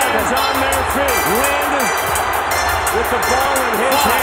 fans on their feet. Lynn with the ball in his hand.